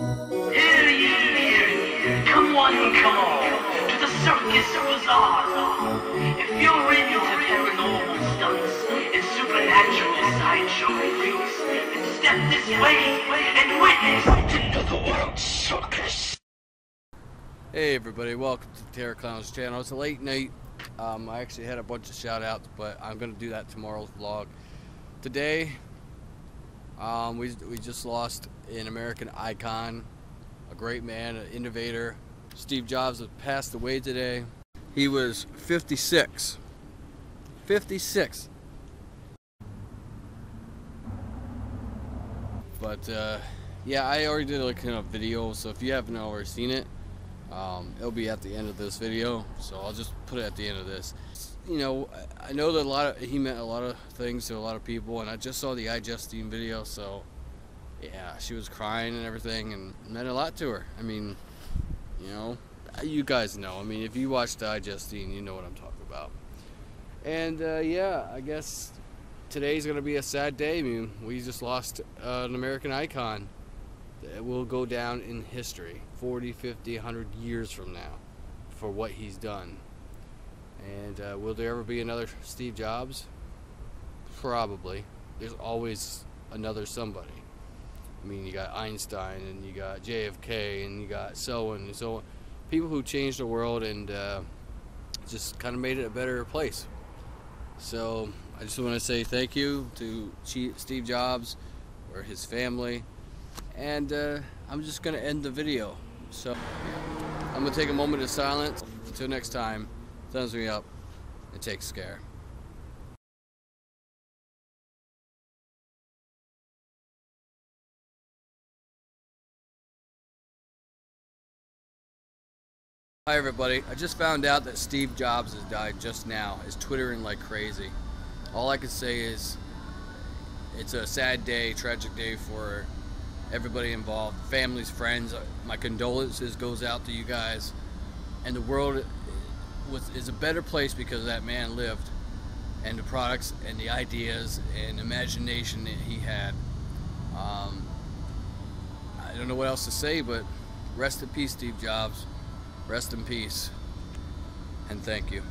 Hear ye, hear ye, come one, come all, to the circus bazaar. If you're into paranormal stunts and supernatural sideshow freaks, then step this way and witness into the world circus. Hey everybody, welcome to TerrorKlowns channel. It's a late night. Um, I actually had a bunch of shout outs, but I'm going to do that tomorrow's vlog. Today, um, we, we just lost an American icon, a great man, an innovator. Steve Jobs has passed away today. He was 56. 56. But uh, yeah, I already did a kind of video, so if you haven't already seen it, um, it'll be at the end of this video, so I'll just put it at the end of this. You know, I know that a lot of he meant a lot of things to a lot of people, and I just saw the iJustine video, so yeah, she was crying and everything, and meant a lot to her. I mean, you know, you guys know. I mean, if you watched iJustine, you know what I'm talking about. And uh, yeah, I guess today's gonna be a sad day. I mean, we just lost uh, an American icon that will go down in history 40, 50, 100 years from now for what he's done. And uh, will there ever be another Steve Jobs? Probably. There's always another somebody. I mean, you got Einstein and you got JFK and you got so and so on. People who changed the world and uh, just kind of made it a better place. So I just want to say thank you to Steve Jobs or his family. And uh, I'm just to end the video. So I'm to take a moment of silence. Until next time, thumbs me up and take care. Hi everybody, I just found out that Steve Jobs has died just now. Is twittering like crazy. All I can say is it's a sad day, tragic day for everybody involved, families, friends. My condolences goes out to you guys. And the world was, is a better place because that man lived and the products and the ideas and imagination that he had. Um, I don't know what else to say, but rest in peace, Steve Jobs. Rest in peace. And thank you.